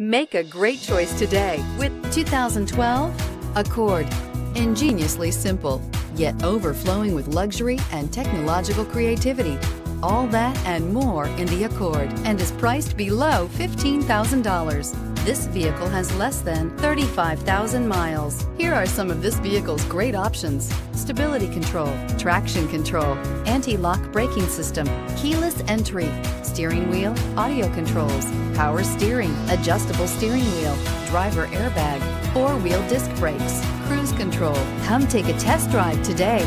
Make a great choice today with 2012 Accord. Ingeniously simple, yet overflowing with luxury and technological creativity. All that and more in the Accord and is priced below $15,000. This vehicle has less than 35,000 miles. Here are some of this vehicle's great options. Stability control, traction control, anti-lock braking system, keyless entry, steering wheel, audio controls, power steering, adjustable steering wheel, driver airbag, four-wheel disc brakes, cruise control. Come take a test drive today.